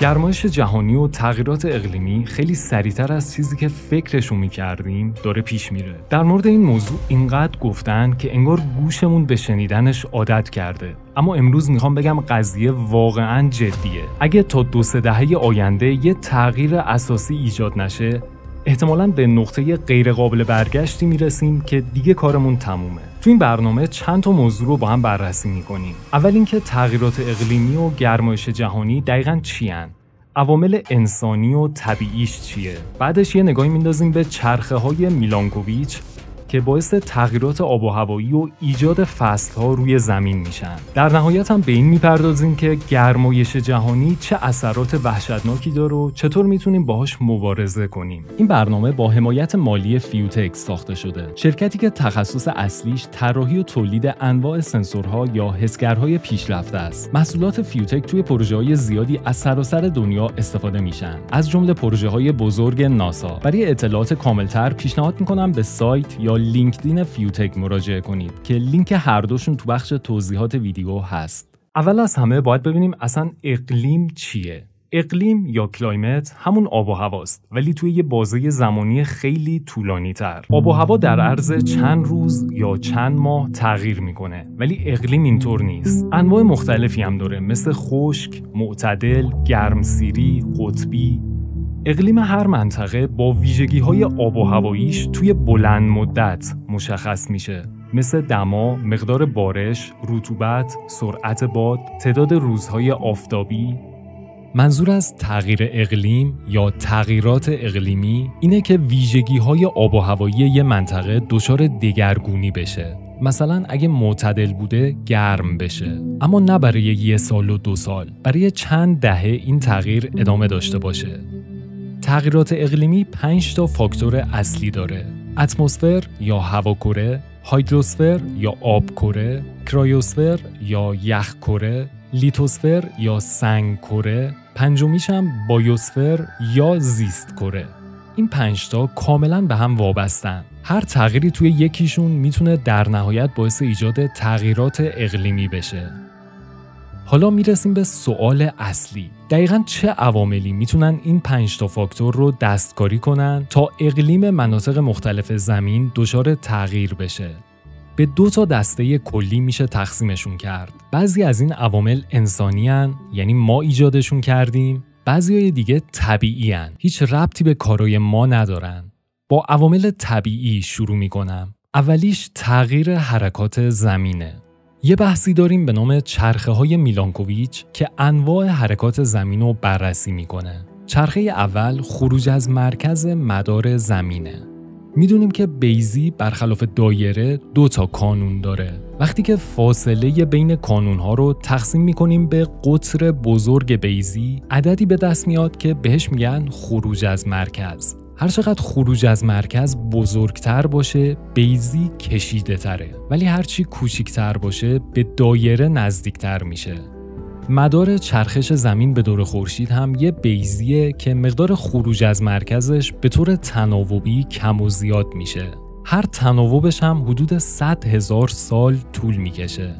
گرمایش جهانی و تغییرات اقلیمی خیلی سریعتر از چیزی که فکرشو می‌کردیم داره پیش میره. در مورد این موضوع اینقدر گفتن که انگار گوشمون به شنیدنش عادت کرده. اما امروز می‌خوام بگم قضیه واقعا جدیه. اگه تا دو سه دهه آینده یه تغییر اساسی ایجاد نشه احتمالا به نقطه غیرقابل برگشتی می‌رسیم که دیگه کارمون تمومه. تو این برنامه چند تا موضوع رو با هم بررسی می‌کنیم. اول اینکه تغییرات اقلیمی و گرمایش جهانی دقیقا چی عوامل انسانی و طبیعیش چیه؟ بعدش یه نگاهی میندازیم به چرخه های میلانکوویچ که باعث تغییرات آب و هوایی و ایجاد فصلها روی زمین میشن. در نهایت هم به این می‌پردازیم که گرمایش جهانی چه اثرات وحشتناکی داره و چطور می‌تونیم باهاش مبارزه کنیم. این برنامه با حمایت مالی فیوتک ساخته شده. شرکتی که تخصص اصلیش طراحی و تولید انواع سنسورها یا حسگرهای پیشرفته است. محصولات فیوتک توی پروژه های زیادی از سراسر دنیا استفاده میشن. از جمله پروژه های بزرگ ناسا. برای اطلاعات کاملتر پیشنهاد می‌کنم به سایت یا لینکدین فیوتک مراجعه کنید که لینک هر دوشون تو بخش توضیحات ویدیو هست. اول از همه باید ببینیم اصلا اقلیم چیه؟ اقلیم یا کلایمت همون آب و هواست ولی توی یه بازه زمانی خیلی طولانی تر آب و هوا در عرض چند روز یا چند ماه تغییر می‌کنه ولی اقلیم اینطور نیست انواع مختلفی هم داره مثل خشک، معتدل، گرمسیری، قطبی اقلیم هر منطقه با ویژگی های آب و هواییش توی بلند مدت مشخص میشه. مثل دما، مقدار بارش، رطوبت، سرعت باد، تعداد روزهای آفتابی. منظور از تغییر اقلیم یا تغییرات اقلیمی اینه که ویژگی های آب و هوایی یه منطقه دچار دگرگونی بشه. مثلا اگه معتدل بوده گرم بشه. اما نه برای یه سال و دو سال برای چند دهه این تغییر ادامه داشته باشه. تغییرات اقلیمی 5 تا فاکتور اصلی داره. اتمسفر یا هواکره، هایدروسفر یا آبکره، کرایوسفر یا یخکره، لیتوسفر یا سنگ کره، پنجمیش هم بایوسفر یا زیست کره. این پنج تا کاملا به هم وابستن. هر تغییری توی یکیشون می‌تونه در نهایت باعث ایجاد تغییرات اقلیمی بشه. حالا می‌رسیم به سوال اصلی. دقیقا چه عواملی می‌تونن این پنج تا فاکتور رو دستکاری کنن تا اقلیم مناطق مختلف زمین دچار تغییر بشه؟ به دو تا دسته کلی میشه تقسیمشون کرد. بعضی از این عوامل انسانی هن، یعنی ما ایجادشون کردیم. بعضی های دیگه طبیعی هن. هیچ ربطی به کارای ما ندارن. با عوامل طبیعی شروع می‌کنم. اولیش تغییر حرکات زمینه. یه بحثی داریم به نام چرخه های میلانکوویچ که انواع حرکات زمین رو بررسی می‌کنه. چرخه اول خروج از مرکز مدار زمینه. می‌دونیم که بیزی برخلاف دایره دو تا کانون داره. وقتی که فاصله بین کانون ها رو تقسیم می‌کنیم به قطر بزرگ بیزی عددی به دست میاد که بهش میگن خروج از مرکز. هر چقدر خروج از مرکز بزرگتر باشه بیزی کشیده تره ولی هرچی کوچیکتر باشه به دایره نزدیکتر میشه. مدار چرخش زمین به دور خورشید هم یه بیزیه که مقدار خروج از مرکزش به طور تناوبی کم و زیاد میشه. هر تناوبش هم حدود 100 هزار سال طول می‌کشه.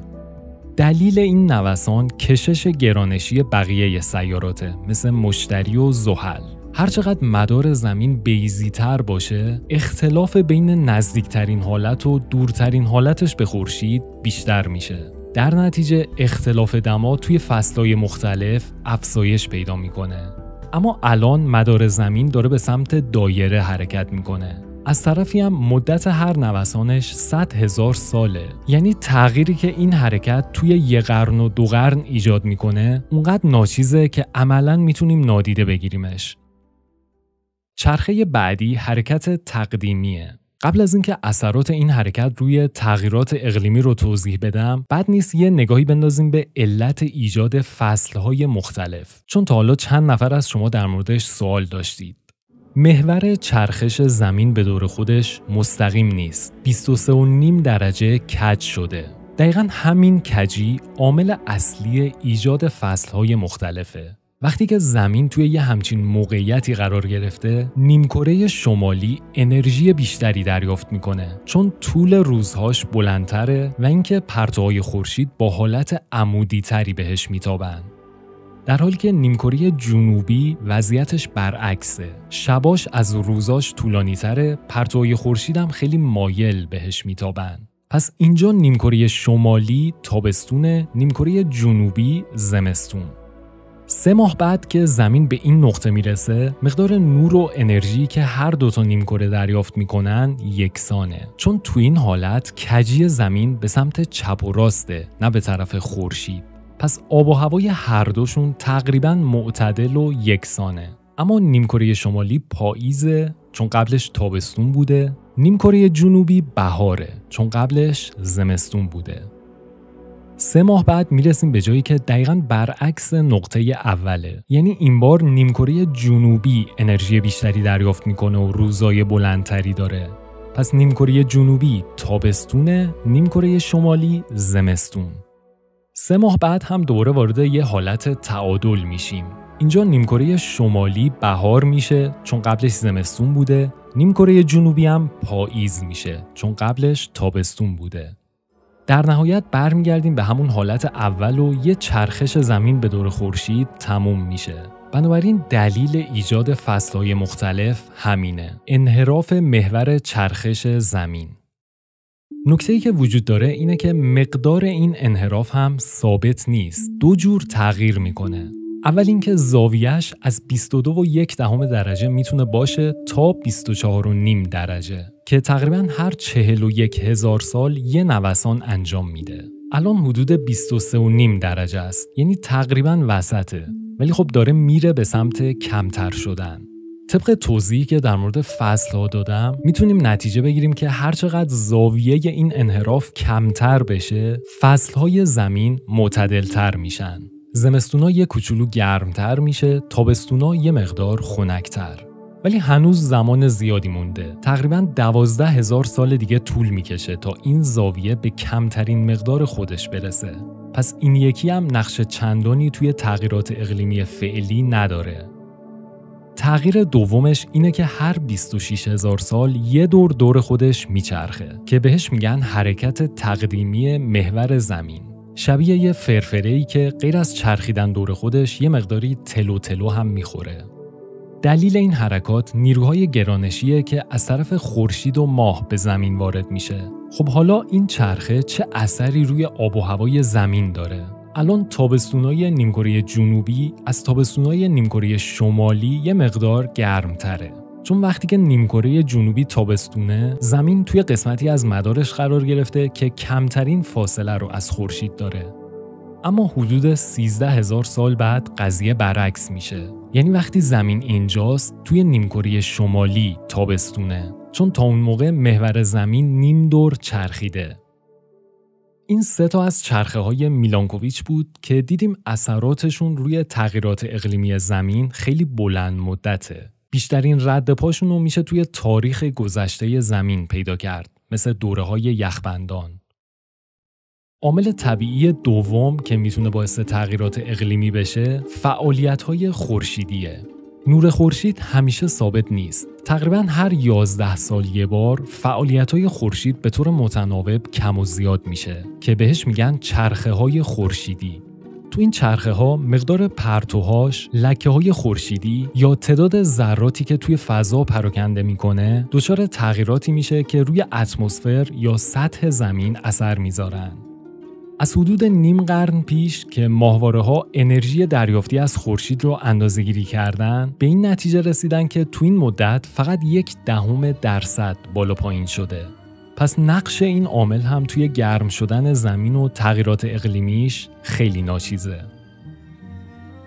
دلیل این نوسان کشش گرانشی بقیه سیاراته مثل مشتری و زحل. هرچقدر مدار زمین بیزیتر باشه اختلاف بین نزدیکترین حالت و دورترین حالتش به خورشید بیشتر میشه. در نتیجه اختلاف دما توی فصلهای مختلف افزایش پیدا می‌کنه. اما الان مدار زمین داره به سمت دایره حرکت می‌کنه. از طرفی هم مدت هر نوسانش 100 هزار ساله. یعنی تغییری که این حرکت توی یه قرن و دو قرن ایجاد می‌کنه اونقدر ناچیزه که عملا می‌تونیم نادیده بگیریمش. چرخه بعدی حرکت تقدیمیه. قبل از اینکه اثرات این حرکت روی تغییرات اقلیمی رو توضیح بدم، بد نیست یه نگاهی بندازیم به علت ایجاد فصلهای مختلف. چون تا حالا چند نفر از شما در موردش سوال داشتید. محور چرخش زمین به دور خودش مستقیم نیست. 23.5 درجه کج شده. دقیقا همین کجی عامل اصلی ایجاد فصلهای مختلفه. وقتی که زمین توی یه همچین موقعیتی قرار گرفته نیمکره شمالی انرژی بیشتری دریافت می‌کنه. چون طول روزهاش بلندتره و اینکه پرتوهای خورشید با حالت عمودی تری بهش میتابن. در حالی که نیمکره جنوبی وضعیتش برعکسه. شباش از روزاش طولانی تره پرتوهای خورشید هم خیلی مایل بهش میتابن. پس اینجا نیمکره شمالی تابستونه نیمکره جنوبی زمستون. سه ماه بعد که زمین به این نقطه می‌رسه مقدار نور و انرژی که هر دوتا نیمکره دریافت می‌کنن یکسانه. چون تو این حالت کجی زمین به سمت چپ و راسته نه به طرف خورشید. پس آب و هوای هر دوشون تقریبا معتدل و یکسانه. اما نیمکره شمالی پاییزه چون قبلش تابستون بوده. نیمکره جنوبی بهاره چون قبلش زمستون بوده. سه ماه بعد می‌رسیم به جایی که دقیقا برعکس نقطه اوله. یعنی این بار نیمکره جنوبی انرژی بیشتری دریافت می‌کنه و روزای بلندتری داره. پس نیمکره جنوبی تابستونه نیمکره شمالی زمستون. سه ماه بعد هم دوباره وارد یه حالت تعادل میشیم. اینجا نیمکره شمالی بهار میشه چون قبلش زمستون بوده. نیمکره جنوبی هم پاییز میشه چون قبلش تابستون بوده. در نهایت برمیگردیم به همون حالت اول و یه چرخش زمین به دور خورشید تموم میشه. بنابراین دلیل ایجاد فصلهای مختلف همینه. انحراف محور چرخش زمین. نکته ای که وجود داره اینه که مقدار این انحراف هم ثابت نیست. دو جور تغییر می‌کنه. اول اینکه زاویهش از 22 و یک دهم درجه می‌تونه باشه تا 24 و نیم درجه که تقریبا هر 41 هزار سال یه نوسان انجام میده. الان حدود 23 و نیم درجه است یعنی تقریبا وسطه ولی خب داره میره به سمت کمتر شدن. طبق توضیحی که در مورد فصل ها دادم می‌تونیم نتیجه بگیریم که هرچقدر زاویه این انحراف کمتر بشه فصل های زمین معتدلتر میشن زمستونا یه کوچولو گرمتر میشه تابستونا یه مقدار خنکتر ولی هنوز زمان زیادی مونده. تقریبا دوازده هزار سال دیگه طول می‌کشه تا این زاویه به کمترین مقدار خودش برسه. پس این یکی هم نقش چندانی توی تغییرات اقلیمی فعلی نداره. تغییر دومش اینه که هر 26 هزار سال یه دور دور خودش میچرخه که بهش میگن حرکت تقدیمی محور زمین. شبیه یه فرفره ای که غیر از چرخیدن دور خودش یه مقداری تلو تلو هم می‌خوره. دلیل این حرکات نیروهای گرانشیه که از طرف خورشید و ماه به زمین وارد میشه. خب حالا این چرخه چه اثری روی آب و هوای زمین داره؟ الان تابستونای نیمکره جنوبی از تابستونای نیمکره شمالی یه مقدار گرمتره. چون وقتی که نیمکره جنوبی تابستونه زمین توی قسمتی از مدارش قرار گرفته که کمترین فاصله رو از خورشید داره اما حدود 13 هزار سال بعد قضیه برعکس میشه یعنی وقتی زمین اینجاست توی نیمکره شمالی تابستونه. چون تا اون موقع محور زمین نیم دور چرخیده. این سه تا از چرخه های میلانکوویچ بود که دیدیم اثراتشون روی تغییرات اقلیمی زمین خیلی بلند مدته. بیشترین رد پاشون رو میشه توی تاریخ گذشته زمین پیدا کرد مثل دوره های یخبندان. عامل طبیعی دوم که می‌تونه باعث تغییرات اقلیمی بشه فعالیت های خورشیدیه. نور خورشید همیشه ثابت نیست. تقریبا هر 11 سال یه بار فعالیت خورشید به طور متناوب کم و زیاد میشه که بهش میگن چرخه های خورشیدی. تو این چرخه ها مقدار پرتوهاش، لکه های خورشیدی یا تعداد ذراتی که توی فضا پراکنده می‌کنه دچار تغییراتی میشه که روی اتمسفر یا سطح زمین اثر می‌ذارن. از حدود نیم قرن پیش که ماهواره ها انرژی دریافتی از خورشید رو اندازه گیری کردن به این نتیجه رسیدن که تو این مدت فقط یک دهم درصد بالا پایین شده پس نقش این عامل هم توی گرم شدن زمین و تغییرات اقلیمیش خیلی ناچیزه.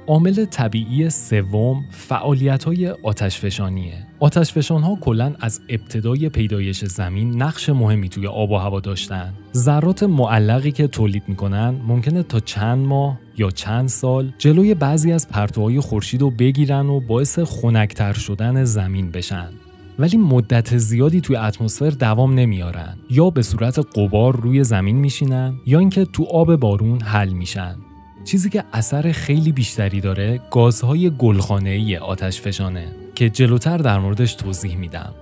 عامل طبیعی سوم فعالیت های آتشفشانیه. آتشفشان ها کلا از ابتدای پیدایش زمین نقش مهمی توی آب و هوا داشتن. ذرات معلقی که تولید می‌کنن ممکنه تا چند ماه یا چند سال جلوی بعضی از پرتوهای خورشید رو بگیرن و باعث خنکتر شدن زمین بشن. ولی مدت زیادی توی اتمسفر دوام نمیارن یا به صورت قبار روی زمین میشینن یا اینکه تو آب بارون حل میشن چیزی که اثر خیلی بیشتری داره گازهای گلخانه‌ای آتش فشانه که جلوتر در موردش توضیح میدم.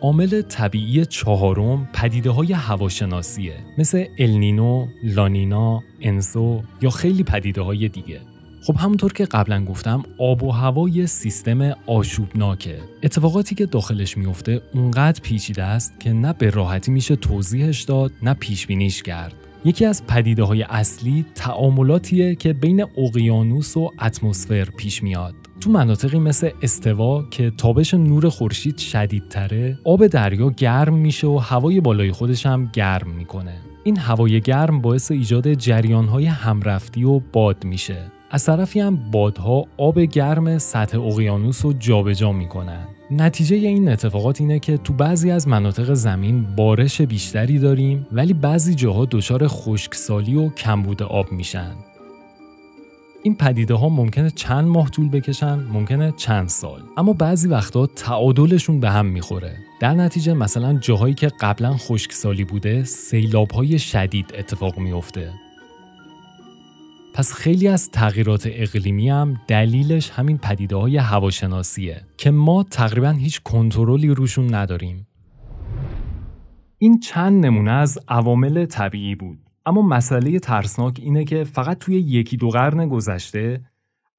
عامل طبیعی چهارم پدیده های هواشناسیه مثل النینو، لانینا، انسو یا خیلی پدیده های دیگه. خب همونطور که قبلا گفتم آب و هوا یه سیستم آشوبناکه. اتفاقاتی که داخلش میفته اونقدر پیچیده است که نه به راحتی میشه توضیحش داد نه پیش بینیش کرد. یکی از پدیده های اصلی تعاملاتیه که بین اقیانوس و اتمسفر پیش میاد. تو مناطقی مثل استوا که تابش نور خورشید شدیدتره آب دریا گرم میشه و هوای بالای خودش هم گرم می‌کنه. این هوای گرم باعث ایجاد جریانهای همرفتی و باد میشه. از طرفی هم بادها آب گرم سطح اقیانوس رو جابجا می‌کنن. نتیجه این اتفاقات اینه که تو بعضی از مناطق زمین بارش بیشتری داریم ولی بعضی جاها دچار خشکسالی و کمبود آب میشن. این پدیده ها ممکنه چند ماه طول بکشن ممکنه چند سال. اما بعضی وقتا تعادلشون به هم می‌خوره. در نتیجه مثلا جاهایی که قبلا خشکسالی بوده سیلاب های شدید اتفاق میافته. پس خیلی از تغییرات اقلیمی هم دلیلش همین پدیده های هواشناسیه که ما تقریبا هیچ کنترلی روشون نداریم. این چند نمونه از عوامل طبیعی بود. اما مسئله ترسناک اینه که فقط توی یکی دو قرن گذشته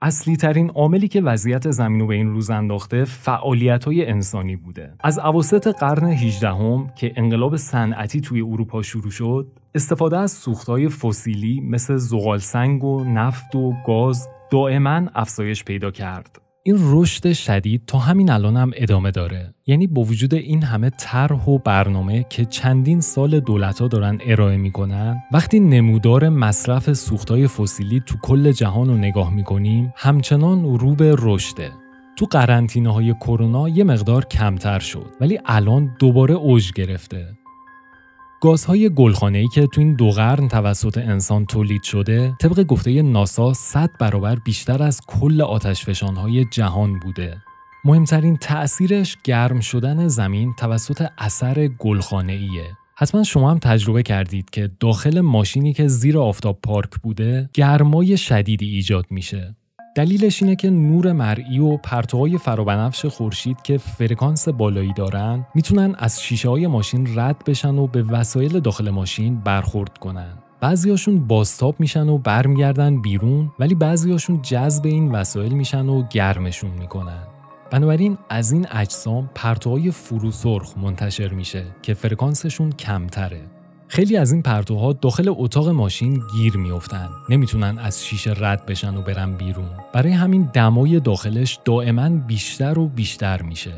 اصلی ترین عاملی که وضعیت زمین رو به این روز انداخته فعالیت های انسانی بوده. از عواسط قرن 18 هم که انقلاب صنعتی توی اروپا شروع شد، استفاده از سوختهای فسیلی مثل زغال سنگ و نفت و گاز دائما افزایش پیدا کرد. این رشد شدید تا همین الان هم ادامه داره. یعنی با وجود این همه طرح و برنامه که چندین سال دولت ها دارن ارائه می‌کنن وقتی نمودار مصرف سوختهای فسیلی تو کل جهان رو نگاه می‌کنیم همچنان رو به رشده. تو قرنطینه های کرونا یه مقدار کمتر شد ولی الان دوباره اوج گرفته. گازهای ای که تو این دو قرن توسط انسان تولید شده طبق گفته ناسا 100 برابر بیشتر از کل آتشفشانهای جهان بوده مهمترین تأثیرش گرم شدن زمین توسط اثر ایه. حتما شما هم تجربه کردید که داخل ماشینی که زیر آفتاب پارک بوده گرمای شدیدی ایجاد میشه دلیلش اینه که نور مرئی و پرتوهای فرابنفش خورشید که فرکانس بالایی دارن می‌تونن از شیشه های ماشین رد بشن و به وسایل داخل ماشین برخورد کنن. بعضیاشون باستاب میشن و برمیگردن بیرون ولی بعضیاشون جذب این وسایل میشن و گرمشون می‌کنن. بنابراین از این اجسام پرتوهای فروسرخ منتشر میشه که فرکانسشون کمتره. خیلی از این پرتوها داخل اتاق ماشین گیر میافتند نمی‌تونن از شیشه رد بشن و برن بیرون. برای همین دمای داخلش دائما بیشتر و بیشتر میشه.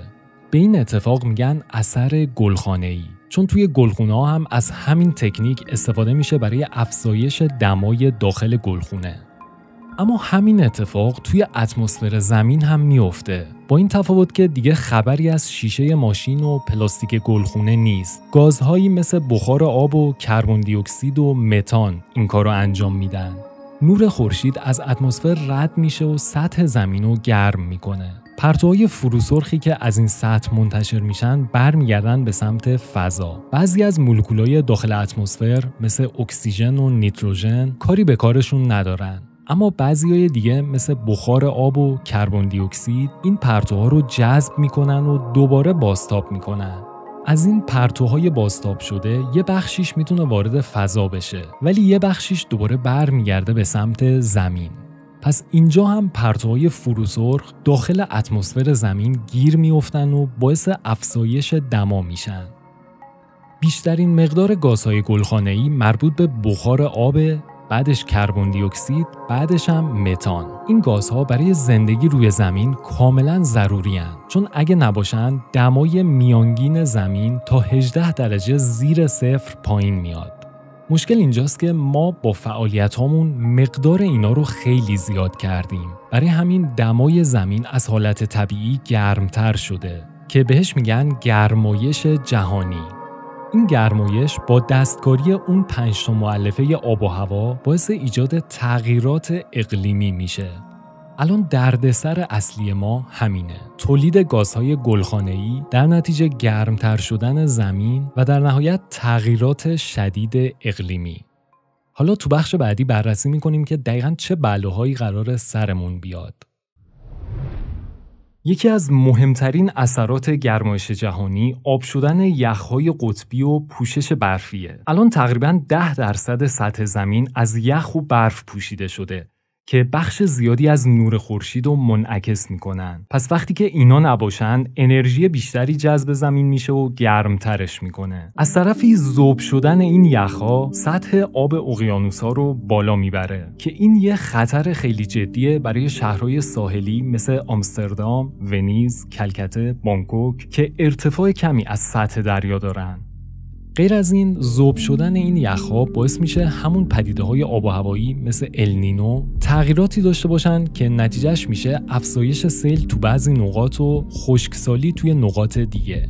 به این اتفاق میگن اثر گلخانه ای چون توی گلخونه ها هم از همین تکنیک استفاده میشه برای افزایش دمای داخل گلخونه. اما همین اتفاق توی اتمسفر زمین هم میافته. با این تفاوت که دیگه خبری از شیشه ماشین و پلاستیک گلخونه نیست. گازهایی مثل بخار آب و کربن دی اکسید و متان این کار رو انجام میدن. نور خورشید از اتمسفر رد میشه و سطح زمین رو گرم می‌کنه. پرتوهای فروسرخی که از این سطح منتشر میشن برمیگردن به سمت فضا. بعضی از مولکولهای داخل اتمسفر مثل اکسیژن و نیتروژن کاری به کارشون ندارن. اما بعضی های دیگه مثل بخار آب و کربن دی اکسید این پرتوها رو جذب می‌کنن و دوباره باستاب می‌کنن. از این پرتوهای باستاب شده یه بخشیش می‌تونه وارد فضا بشه ولی یه بخشیش دوباره برمیگرده به سمت زمین. پس اینجا هم پرتوهای فروسرخ داخل اتمسفر زمین گیر میافتن و باعث افزایش دما میشن. بیشترین مقدار گازهای گلخانه‌ای مربوط به بخار آب بعدش کربن دی اکسید بعدش هم متان. این گازها برای زندگی روی زمین کاملا ضروری هن. چون اگه نباشن دمای میانگین زمین تا 18 درجه زیر صفر پایین میاد. مشکل اینجاست که ما با فعالیت هامون مقدار اینا رو خیلی زیاد کردیم. برای همین دمای زمین از حالت طبیعی گرمتر شده که بهش میگن گرمایش جهانی. این گرمایش با دستکاری اون پنج تا معلفه آب و هوا باعث ایجاد تغییرات اقلیمی میشه. الان دردسر اصلی ما همینه. تولید گازهای گلخانه‌ای در نتیجه گرمتر شدن زمین و در نهایت تغییرات شدید اقلیمی. حالا تو بخش بعدی بررسی می‌کنیم که دقیقا چه بلاهایی قرار سرمون بیاد. یکی از مهمترین اثرات گرمایش جهانی آب شدن یخهای قطبی و پوشش برفیه. الان تقریبا 10 درصد سطح زمین از یخ و برف پوشیده شده که بخش زیادی از نور خورشید رو منعکس می‌کنن. پس وقتی که اینا نباشن انرژی بیشتری جذب زمین میشه و گرمترش می‌کنه. از طرفی ذوب شدن این یخها سطح آب اقیانوسها رو بالا می‌بره که این یه خطر خیلی جدیه برای شهرهای ساحلی مثل آمستردام، ونیز، کلکته، بانکوک که ارتفاع کمی از سطح دریا دارن. غیر از این ذوب شدن این یخها باعث میشه همون پدیده های آب و هوایی مثل النینو تغییراتی داشته باشن که نتیجهش میشه افزایش سیل تو بعضی نقاط و خشکسالی توی نقاط دیگه.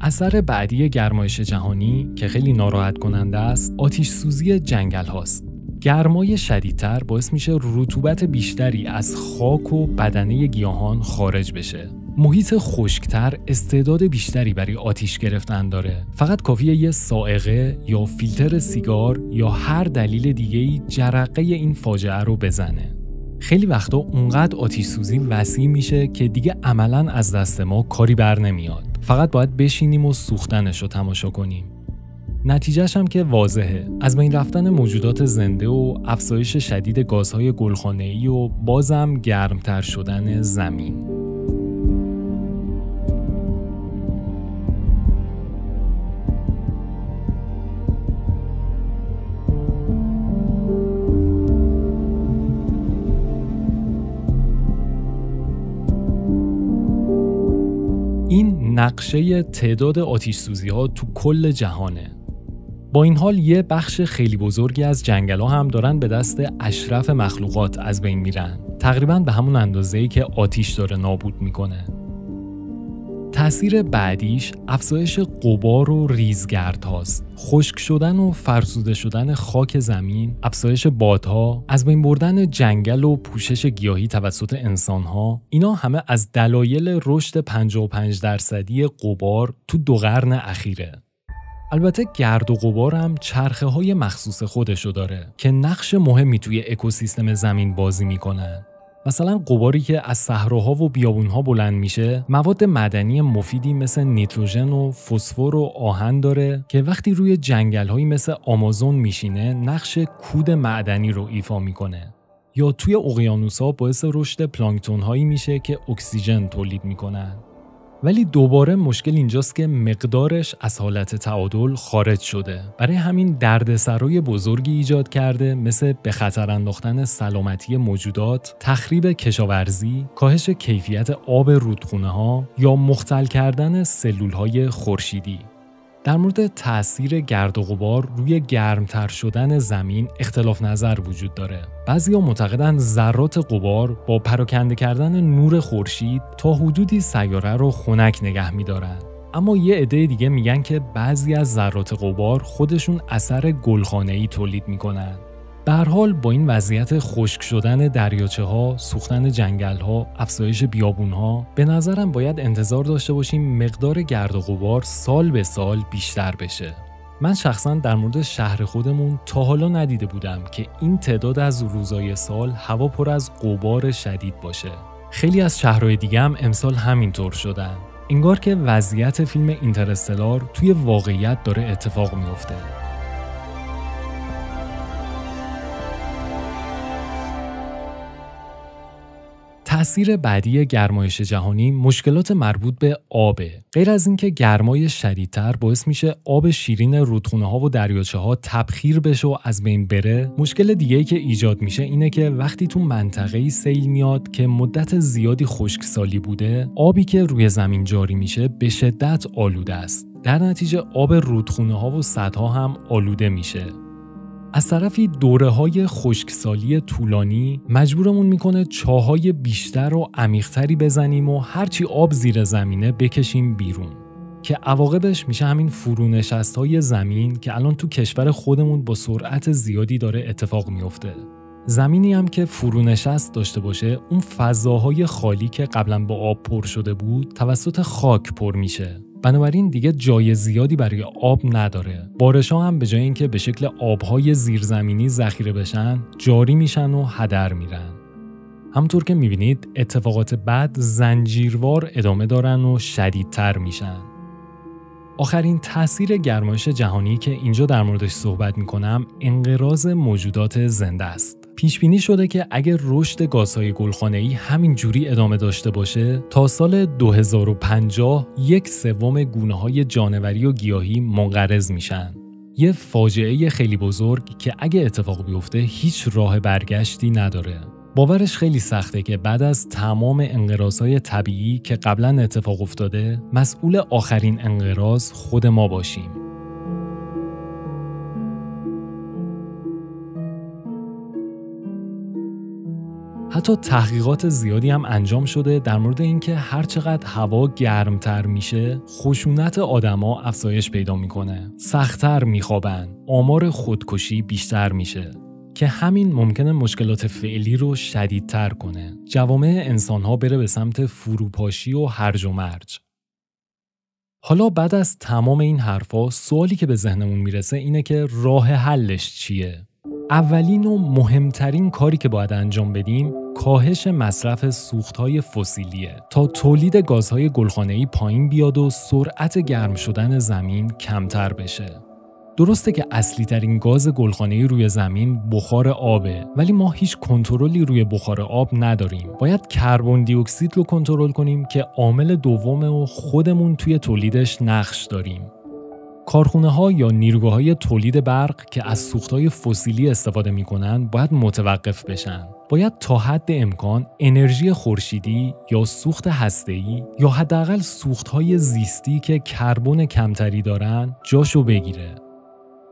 اثر بعدی گرمایش جهانی که خیلی ناراحت کننده است آتیش سوزی جنگل هاست. گرمای شدیدتر باعث میشه رطوبت بیشتری از خاک و بدنه گیاهان خارج بشه. محیط خشکتر استعداد بیشتری برای آتیش گرفتن داره. فقط کافیه یه سائقه یا فیلتر سیگار یا هر دلیل دیگه‌ای جرقه این فاجعه رو بزنه. خیلی وقتا اونقدر آتیش سوزی وسیع میشه که دیگه عملا از دست ما کاری بر نمیاد. فقط باید بشینیم و سوختنش رو تماشا کنیم. نتیجهش هم که واضحه. از بین رفتن موجودات زنده و افزایش شدید گازهای گلخانه‌ای و بازم گرمتر شدن زمین. نقشه تعداد آتیش سوزی ها تو کل جهانه. با این حال یه بخش خیلی بزرگی از جنگل ها هم دارن به دست اشرف مخلوقات از بین میرن. تقریبا به همون اندازه ای که آتیش داره نابود می‌کنه. تاثیر بعدیش افزایش قبار و ریزگرد هاست. خشک شدن و فرسوده شدن خاک زمین، افزایش بادها، از بین بردن جنگل و پوشش گیاهی توسط انسانها، اینا همه از دلایل رشد 55 درصدی قبار تو دو قرن اخیره. البته گرد و غبار هم چرخه های مخصوص خودشو داره که نقش مهمی توی اکوسیستم زمین بازی می‌کنن. مثلا قباری که از صحراها و بیابونها بلند میشه مواد مدنی مفیدی مثل نیتروژن و فسفر و آهن داره که وقتی روی جنگلهایی مثل آمازون میشینه نقش کود معدنی رو ایفا می‌کنه. یا توی اقیانوسها باعث رشد پلانکتون هایی میشه که اکسیژن تولید می‌کنن. ولی دوباره مشکل اینجاست که مقدارش از حالت تعادل خارج شده. برای همین دردسرای بزرگی ایجاد کرده مثل به خطر انداختن سلامتی موجودات تخریب کشاورزی کاهش کیفیت آب رودخونه ها یا مختل کردن سلول های خورشیدی. در مورد تاثیر گرد و غبار روی گرمتر شدن زمین اختلاف نظر وجود داره. بعضیا معتقدند ذرات غبار با پراکنده کردن نور خورشید تا حدودی سیاره رو خنک نگه میدارن. اما یه عده دیگه میگن که بعضی از ذرات غبار خودشون اثر گلخانه‌ای تولید می‌کنن. به حال با این وضعیت خشک شدن دریاچه ها، سوختن جنگل ها، افزایش بیابون ها به نظرم باید انتظار داشته باشیم مقدار گرد و غبار سال به سال بیشتر بشه. من شخصا در مورد شهر خودمون تا حالا ندیده بودم که این تعداد از روزای سال هوا پر از غبار شدید باشه. خیلی از شهرهای دیگه هم امسال همینطور شدن. انگار که وضعیت فیلم اینترستلار توی واقعیت داره اتفاق میافته. تأثیر بعدی گرمایش جهانی مشکلات مربوط به آبه. غیر از اینکه گرمای شدیدتر باعث میشه آب شیرین رودخونه ها و دریاچه ها تبخیر بشه و از بین بره، مشکل دیگه ای که ایجاد میشه اینه که وقتی تو منطقه سیل میاد که مدت زیادی خشکسالی بوده، آبی که روی زمین جاری میشه به شدت آلوده است. در نتیجه آب رودخونه ها و سدها هم آلوده میشه از طرفی دوره های خشکسالی طولانی مجبورمون می‌کنه چاهای بیشتر و عمیقتری بزنیم و هرچی آب زیر زمینه بکشیم بیرون که عواقبش میشه همین فرونشست های زمین که الان تو کشور خودمون با سرعت زیادی داره اتفاق میفته زمینی هم که فرونشست داشته باشه اون فضاهای خالی که قبلا با آب پر شده بود توسط خاک پر میشه. بنابراین دیگه جای زیادی برای آب نداره. بارش ها هم به جای اینکه به شکل آبهای زیرزمینی ذخیره بشن، جاری میشن و هدر میرن. همطور که می‌بینید اتفاقات بعد زنجیروار ادامه دارن و شدیدتر میشن. آخرین تاثیر گرمایش جهانی که اینجا در موردش صحبت می‌کنم انقراض موجودات زنده است. پیش بینی شده که اگر رشد گازهای گلخانه‌ای همین جوری ادامه داشته باشه تا سال 2050 یک سوم گونه های جانوری و گیاهی منقرض میشن. یه فاجعه خیلی بزرگ که اگه اتفاق بیفته هیچ راه برگشتی نداره. باورش خیلی سخته که بعد از تمام انقراضهای طبیعی که قبلا اتفاق افتاده مسئول آخرین انقراض خود ما باشیم. حتی تحقیقات زیادی هم انجام شده در مورد اینکه هر چقدر هوا گرمتر میشه خشونت آدما افزایش پیدا می‌کنه سختتر میخوابن آمار خودکشی بیشتر میشه که همین ممکنه مشکلات فعلی رو شدیدتر کنه. جوامع انسانها بره به سمت فروپاشی و هرج و مرج. حالا بعد از تمام این حرفا سوالی که به ذهنمون می‌رسه اینه که راه حلش چیه؟ اولین و مهمترین کاری که باید انجام بدیم کاهش مصرف سوختهای فسیلیه. تا تولید گازهای گلخانه‌ای پایین بیاد و سرعت گرم شدن زمین کمتر بشه. درسته که اصلی ترین گاز گلخانه‌ای روی زمین بخار آبه ولی ما هیچ کنترلی روی بخار آب نداریم. باید کربن دی اکسید رو کنترل کنیم که عامل دومه و خودمون توی تولیدش نقش داریم. کارخونه ها یا نیروگاه های تولید برق که از سوخت های فسیلی استفاده می‌کنن باید متوقف بشن. باید تا حد امکان انرژی خورشیدی یا سوخت هسته‌ای یا حداقل سوخت های زیستی که کربن کمتری دارن جاشو بگیره.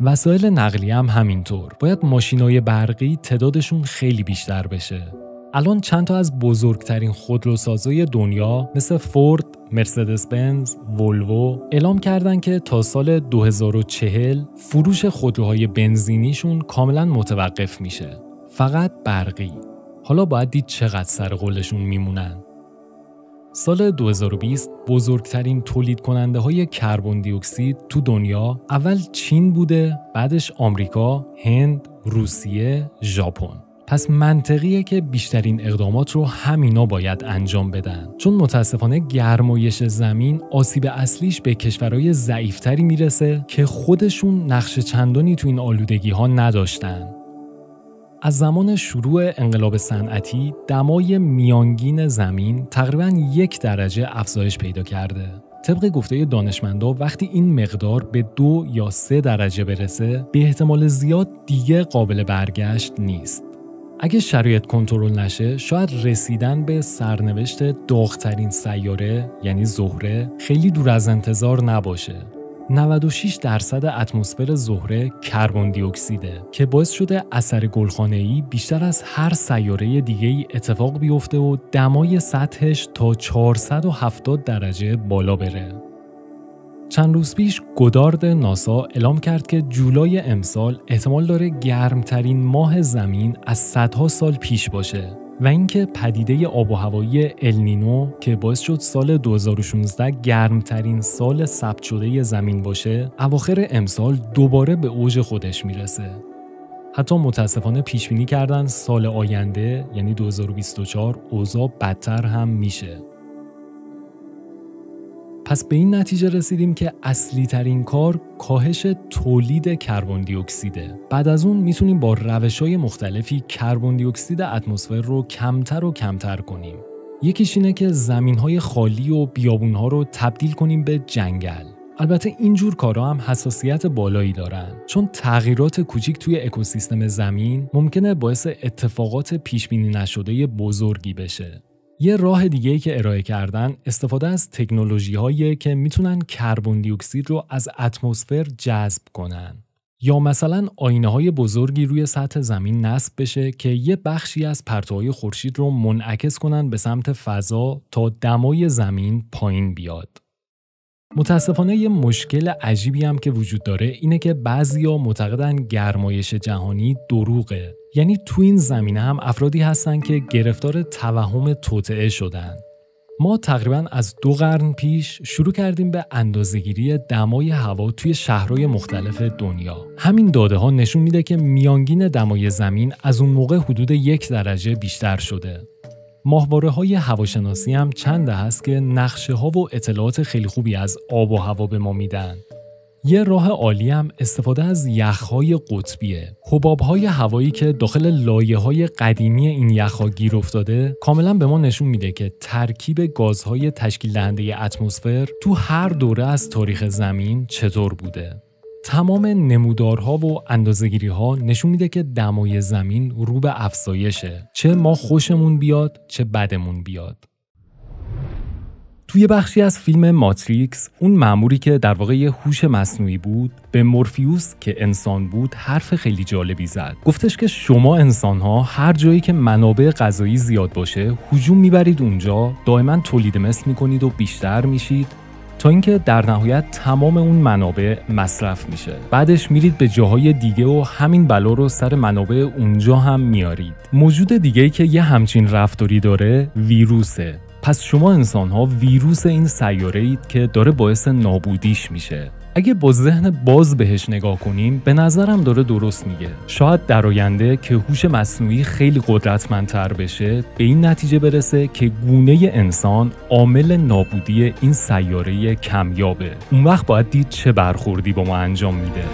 وسایل نقلیه هم همینطور. باید ماشینای برقی تعدادشون خیلی بیشتر بشه. الان چند تا از بزرگترین خودروسازای دنیا مثل فورد، مرسدس بنز، ولوو اعلام کردن که تا سال 2040 فروش خودروهای بنزینیشون کاملا متوقف میشه. فقط برقی. حالا باید دید چقدر سر قولشون میمونن. سال 2020 بزرگترین تولید کننده های کربن دی اکسید تو دنیا اول چین بوده بعدش آمریکا، هند، روسیه، ژاپن. پس منطقیه که بیشترین اقدامات رو همینا باید انجام بدن چون متاسفانه گرمایش زمین آسیب اصلیش به کشورهای ضعیفتری می‌رسه که خودشون نقش چندانی تو این آلودگی ها نداشتن از زمان شروع انقلاب صنعتی دمای میانگین زمین تقریبا یک درجه افزایش پیدا کرده. طبق گفته دانشمندا وقتی این مقدار به دو یا سه درجه برسه به احتمال زیاد دیگه قابل برگشت نیست. اگه شرایط کنترل نشه شاید رسیدن به سرنوشت داغترین سیاره یعنی زهره خیلی دور از انتظار نباشه 96 درصد اتمسفر زهره کربن دی اکسیده که باعث شده اثر گلخانه‌ای بیشتر از هر سیاره دیگه ای اتفاق بیفته و دمای سطحش تا 470 درجه بالا بره. چند روز پیش گدارد ناسا اعلام کرد که جولای امسال احتمال داره گرمترین ماه زمین از صدها سال پیش باشه و اینکه پدیده آب و هوایی النینو که باعث شد سال 2016 گرمترین سال ثبت شده زمین باشه اواخر امسال دوباره به اوج خودش می‌رسه. حتی متاسفانه پیش بینی کردن سال آینده یعنی 2024 اوضاع بدتر هم میشه. پس به این نتیجه رسیدیم که اصلی ترین کار کاهش تولید کربن دی اکسیده. بعد از اون می‌تونیم با روش های مختلفی کربن دی اکسید اتمسفر رو کمتر و کمتر کنیم. یکیش اینه که زمین های خالی و بیابون ها رو تبدیل کنیم به جنگل. البته اینجور کارها هم حساسیت بالایی دارن چون تغییرات کوچیک توی اکوسیستم زمین ممکنه باعث اتفاقات پیش بینی نشده بزرگی بشه یه راه دیگه که ارائه کردن استفاده از تکنولوژی هایی که می‌تونن کربن دی اکسید رو از اتمسفر جذب کنن. یا مثلا آینه های بزرگی روی سطح زمین نصب بشه که یه بخشی از پرتوهای خورشید رو منعکس کنن به سمت فضا تا دمای زمین پایین بیاد. متاسفانه یه مشکل عجیبی هم که وجود داره اینه که بعضیا معتقدن گرمایش جهانی دروغه یعنی تو این زمینه هم افرادی هستن که گرفتار توهم توطعه شدن ما تقریبا از دو قرن پیش شروع کردیم به اندازهگیری دمای هوا توی شهرهای مختلف دنیا. همین داده ها نشون میده که میانگین دمای زمین از اون موقع حدود یک درجه بیشتر شده. ماهواره های هواشناسی هم چند هست که نقشه ها و اطلاعات خیلی خوبی از آب و هوا به ما میدن. یه راه عالی هم استفاده از یخهای قطبیه. های هوایی که داخل لایه های قدیمی این یخها گیر افتاده کاملا به ما نشون میده که ترکیب گازهای تشکیل دهنده اتمسفر تو هر دوره از تاریخ زمین چطور بوده. تمام نمودارها و اندازگیری ها نشون میده که دمای زمین رو به افزایشه. چه ما خوشمون بیاد چه بدمون بیاد. توی بخشی از فیلم ماتریکس اون معموری که در واقع هوش مصنوعی بود به مورفیوس که انسان بود حرف خیلی جالبی زد. گفتش که شما انسان ها هر جایی که منابع غذایی زیاد باشه هجوم می‌برید اونجا دائما تولید مثل می‌کنید و بیشتر میشید. تا اینکه در نهایت تمام اون منابع مصرف میشه. بعدش میرید به جاهای دیگه و همین بلا رو سر منابع اونجا هم میارید. موجود دیگه که یه همچین رفتاری داره ویروسه. پس شما انسان ها ویروس این سیاره اید که داره باعث نابودیش میشه. اگه با ذهن باز بهش نگاه کنیم به نظرم داره درست میگه. شاید در آینده که هوش مصنوعی خیلی قدرتمندتر بشه به این نتیجه برسه که گونه انسان عامل نابودی این سیاره کمیابه. اون وقت باید دید چه برخوردی با ما انجام میده.